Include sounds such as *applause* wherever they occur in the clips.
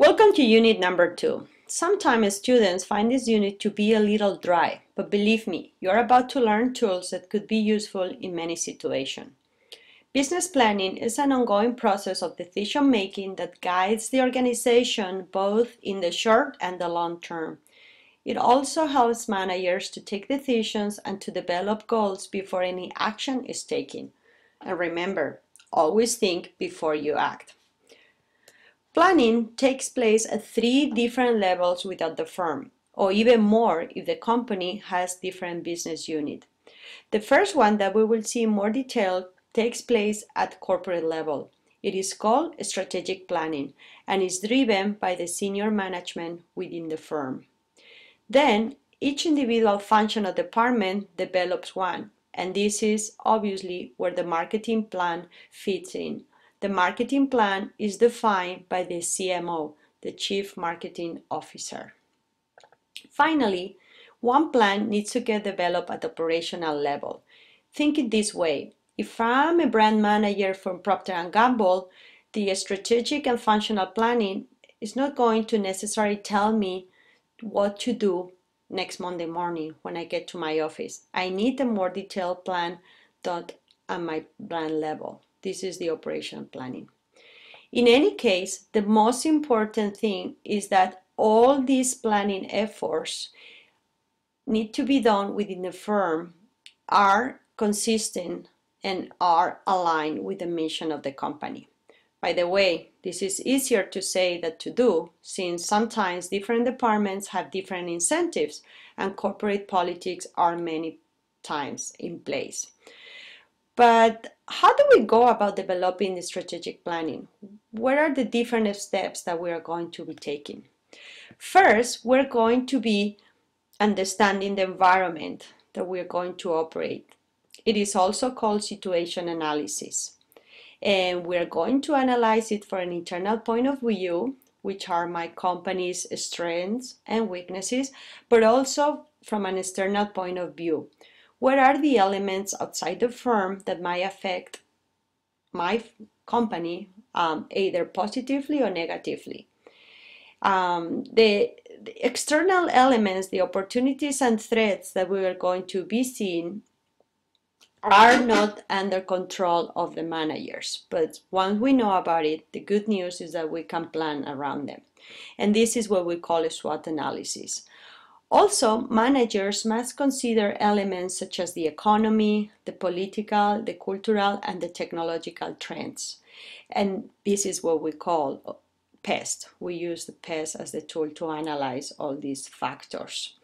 Welcome to unit number two. Sometimes students find this unit to be a little dry, but believe me, you're about to learn tools that could be useful in many situations. Business planning is an ongoing process of decision making that guides the organization both in the short and the long term. It also helps managers to take decisions and to develop goals before any action is taken. And remember, always think before you act. Planning takes place at three different levels within the firm, or even more if the company has different business units. The first one that we will see in more detail takes place at corporate level. It is called strategic planning and is driven by the senior management within the firm. Then each individual function or department develops one, and this is obviously where the marketing plan fits in. The marketing plan is defined by the CMO, the Chief Marketing Officer. Finally, one plan needs to get developed at operational level. Think it this way. If I'm a brand manager from Procter & Gamble, the strategic and functional planning is not going to necessarily tell me what to do next Monday morning when I get to my office. I need a more detailed plan done at my brand level. This is the operation planning. In any case, the most important thing is that all these planning efforts need to be done within the firm are consistent and are aligned with the mission of the company. By the way, this is easier to say than to do since sometimes different departments have different incentives and corporate politics are many times in place. But how do we go about developing the strategic planning? What are the different steps that we are going to be taking? First, we're going to be understanding the environment that we're going to operate. It is also called situation analysis. And we're going to analyze it from an internal point of view, which are my company's strengths and weaknesses, but also from an external point of view, what are the elements outside the firm that might affect my company um, either positively or negatively? Um, the, the, external elements, the opportunities and threats that we are going to be seeing are not under control of the managers. But once we know about it, the good news is that we can plan around them. And this is what we call a SWOT analysis. Also, managers must consider elements such as the economy, the political, the cultural, and the technological trends. And this is what we call PEST. We use the PEST as the tool to analyze all these factors.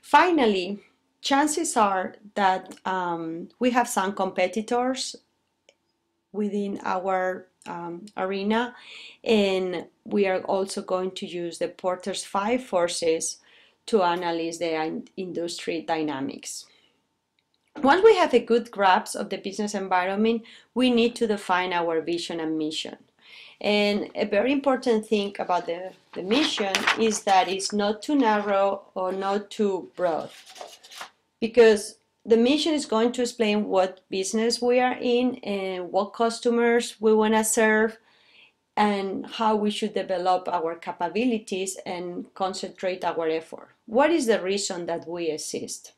Finally, chances are that um, we have some competitors within our um, arena, and we are also going to use the Porter's five forces to analyze the industry dynamics. Once we have a good grasp of the business environment, we need to define our vision and mission. And a very important thing about the, the mission is that it's not too narrow or not too broad. Because the mission is going to explain what business we are in and what customers we want to serve and how we should develop our capabilities and concentrate our effort. What is the reason that we exist?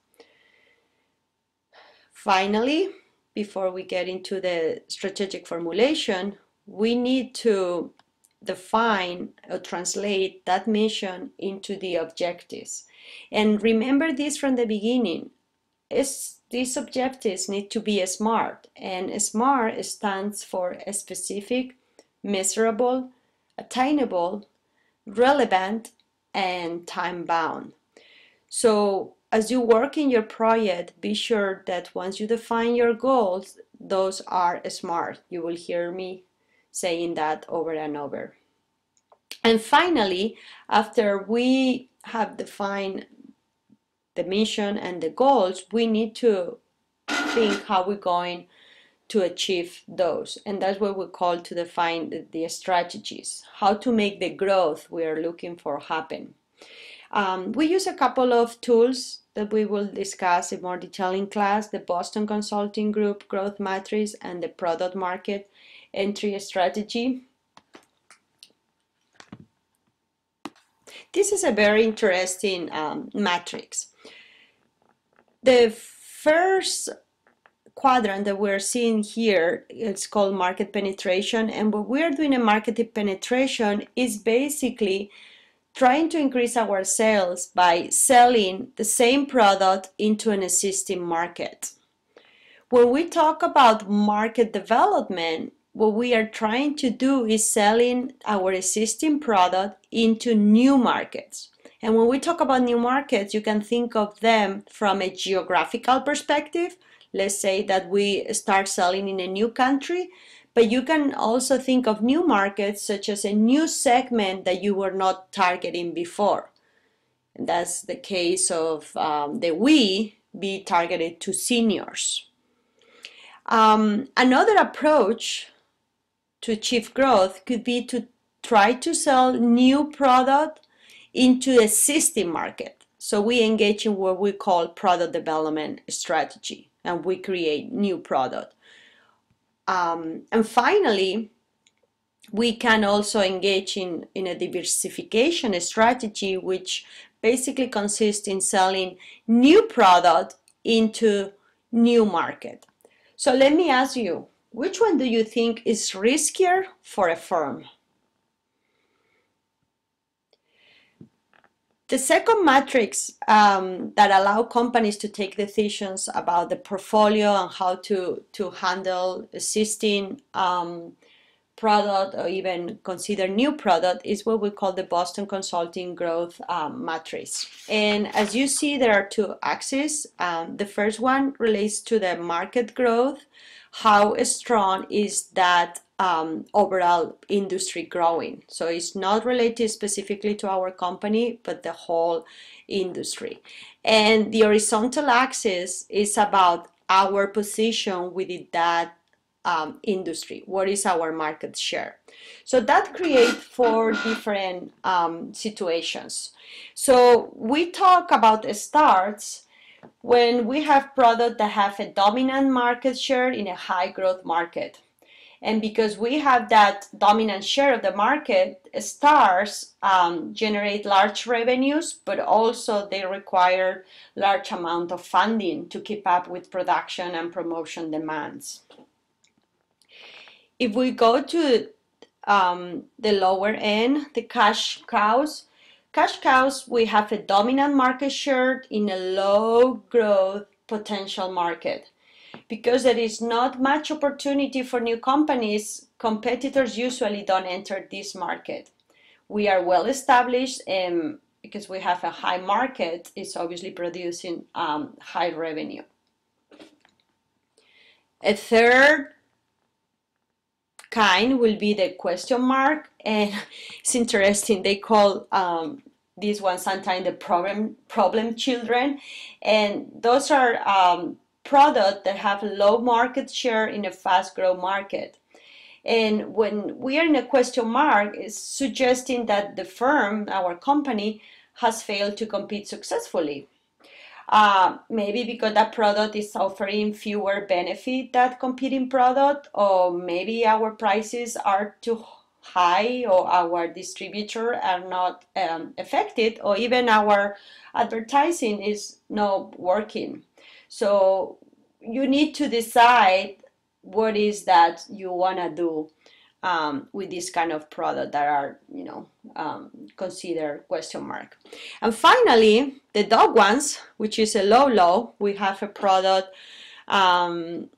Finally, before we get into the strategic formulation, we need to define or translate that mission into the objectives. And remember this from the beginning. It's, these objectives need to be SMART, and SMART stands for a specific, measurable, attainable, relevant, and time bound. So as you work in your project, be sure that once you define your goals, those are SMART. You will hear me saying that over and over. And finally, after we have defined the mission and the goals, we need to think how we're going to achieve those. And that's what we call to define the, the strategies, how to make the growth we are looking for happen. Um, we use a couple of tools that we will discuss in more detail in class, the Boston Consulting Group Growth Matrix and the Product Market Entry Strategy. this is a very interesting um, matrix. The first quadrant that we're seeing here it's called market penetration and what we're doing in market penetration is basically trying to increase our sales by selling the same product into an existing market. When we talk about market development, what we are trying to do is selling our existing product into new markets. And when we talk about new markets, you can think of them from a geographical perspective. Let's say that Wii start selling in a new country, but you can also think of new markets such as a new segment that you were not targeting before. And that's the case of um, the we be targeted to seniors. Um, another approach to achieve growth could be to try to sell new product into existing market. So we engage in what we call product development strategy and we create new product. Um, and finally, we can also engage in, in a diversification strategy, which basically consists in selling new product into new market. So let me ask you, which one do you think is riskier for a firm? The second matrix um, that allow companies to take decisions about the portfolio and how to, to handle existing um, product or even consider new product is what we call the Boston Consulting Growth um, Matrix. And as you see, there are two axes. Um, the first one relates to the market growth. How strong is that um, overall industry growing. So it's not related specifically to our company, but the whole industry. And the horizontal axis is about our position within that um, industry. What is our market share? So that creates four different um, situations. So we talk about starts when we have products that have a dominant market share in a high growth market. And because we have that dominant share of the market, stars um, generate large revenues, but also they require large amount of funding to keep up with production and promotion demands. If we go to um, the lower end, the cash cows, cash cows, we have a dominant market share in a low growth potential market because there is not much opportunity for new companies, competitors usually don't enter this market. We are well established and because we have a high market, it's obviously producing um, high revenue. A third kind will be the question mark and *laughs* it's interesting they call um, ones sometimes the problem problem children and those are um, product that have low market share in a fast growth market. And when we are in a question mark, it's suggesting that the firm, our company, has failed to compete successfully. Uh, maybe because that product is offering fewer benefit that competing product, or maybe our prices are too high, or our distributor are not um, affected, or even our advertising is not working. So you need to decide what is that you want to do um, with this kind of product that are, you know, um, considered question mark. And finally, the dog ones, which is a low low, we have a product um,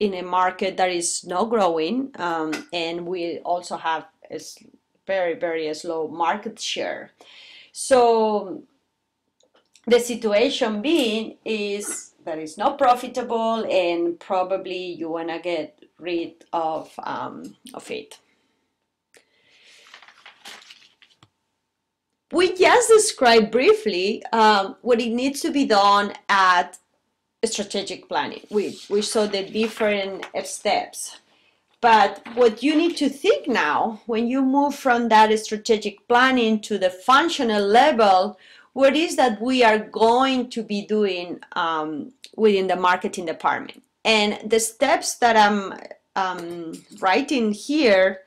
in a market that is not growing, um, and we also have a very, very slow market share. So the situation being is that it's not profitable and probably you want to get rid of, um, of it. We just described briefly um, what it needs to be done at strategic planning. We, we saw the different steps. But what you need to think now, when you move from that strategic planning to the functional level, what is that we are going to be doing um, within the marketing department. And the steps that I'm um, writing here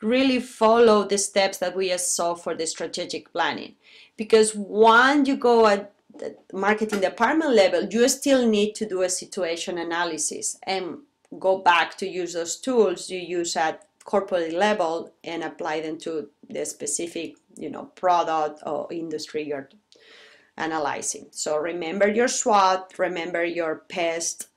really follow the steps that we just saw for the strategic planning. Because once you go at the marketing department level, you still need to do a situation analysis and go back to use those tools you use at corporate level and apply them to the specific you know product or industry you're analyzing. So remember your SWOT remember your PEST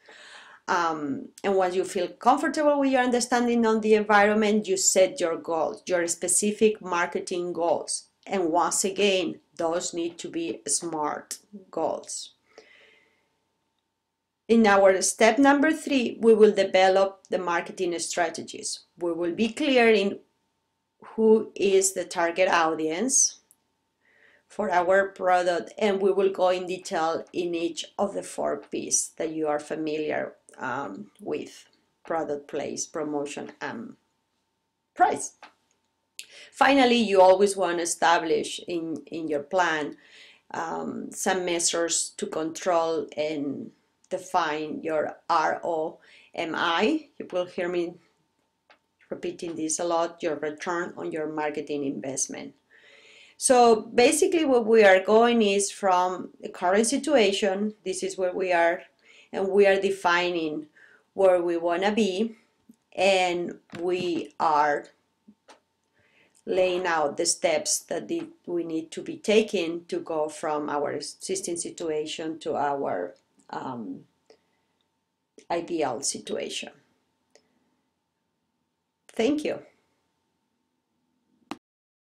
um, and once you feel comfortable with your understanding on the environment you set your goals your specific marketing goals. And once again those need to be smart goals in our step number three, we will develop the marketing strategies. We will be clear in who is the target audience for our product and we will go in detail in each of the four P's that you are familiar um, with product place promotion and price finally you always want to establish in in your plan um, some measures to control and define your ROMI. You will hear me repeating this a lot, your return on your marketing investment. So basically what we are going is from the current situation, this is where we are, and we are defining where we want to be, and we are laying out the steps that we need to be taking to go from our existing situation to our um, ideal situation. Thank you.